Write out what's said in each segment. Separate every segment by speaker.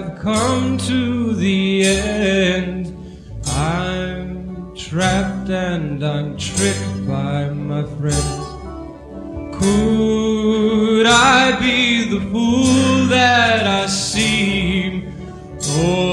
Speaker 1: have come to the end. I'm trapped and I'm tricked by my friends. Could I be the fool that I seem? Or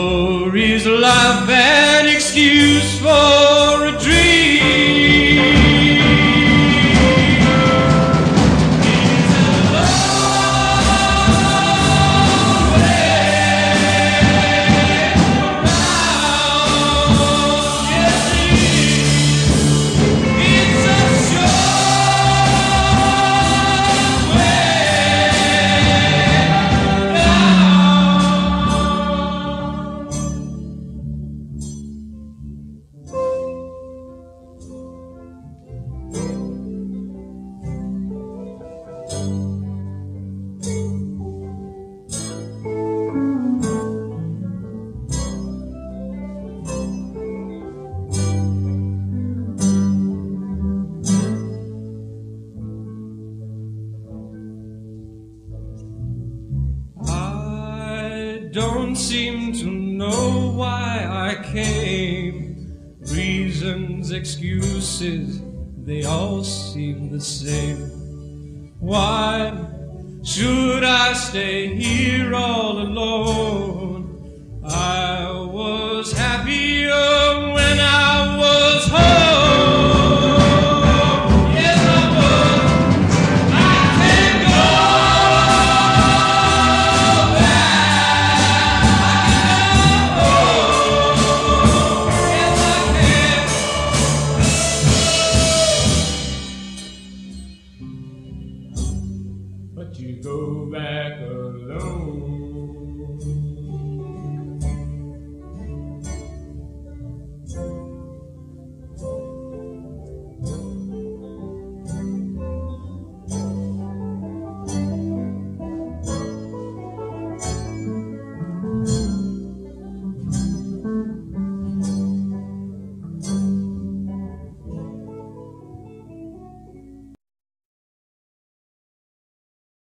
Speaker 1: seem to know why I came. Reasons, excuses, they all seem the same. Why should I stay here all alone? but you go back alone.